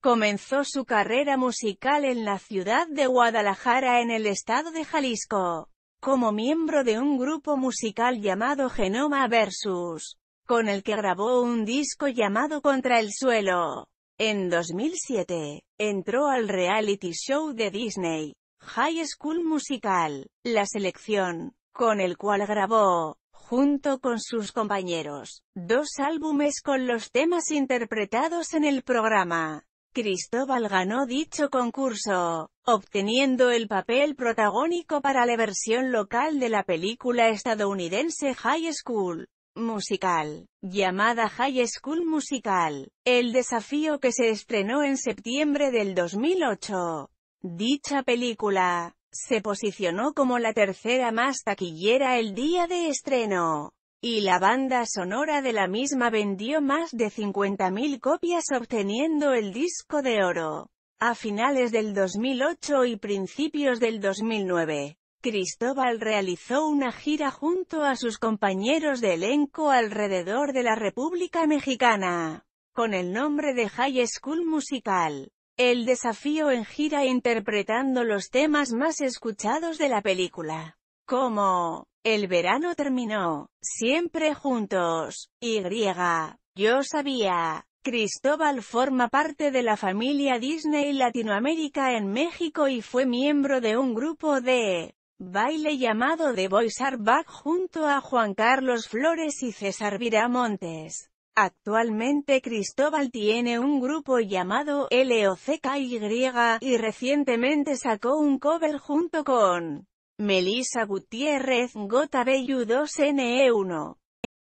Comenzó su carrera musical en la ciudad de Guadalajara en el estado de Jalisco, como miembro de un grupo musical llamado Genoma Versus, con el que grabó un disco llamado Contra el Suelo. En 2007, entró al reality show de Disney, High School Musical, La Selección, con el cual grabó, junto con sus compañeros, dos álbumes con los temas interpretados en el programa. Cristóbal ganó dicho concurso, obteniendo el papel protagónico para la versión local de la película estadounidense High School Musical, llamada High School Musical, el desafío que se estrenó en septiembre del 2008. Dicha película, se posicionó como la tercera más taquillera el día de estreno, y la banda sonora de la misma vendió más de 50.000 copias obteniendo el disco de oro. A finales del 2008 y principios del 2009, Cristóbal realizó una gira junto a sus compañeros de elenco alrededor de la República Mexicana, con el nombre de High School Musical. El desafío en gira interpretando los temas más escuchados de la película, como El verano terminó, Siempre juntos, Y, Yo sabía. Cristóbal forma parte de la familia Disney Latinoamérica en México y fue miembro de un grupo de baile llamado The Boys Are Back junto a Juan Carlos Flores y César Viramontes. Actualmente Cristóbal tiene un grupo llamado LOCKY y recientemente sacó un cover junto con Melissa Gutiérrez Gota 2NE1.